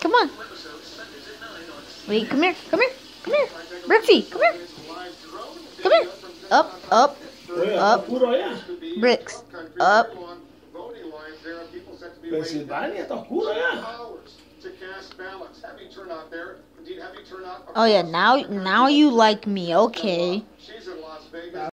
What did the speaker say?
Come on. Wait, come here, come here, come here. Brixie, come here. Come here. Up, up, Up. bricks. Up. Oh yeah, now now you like me, okay.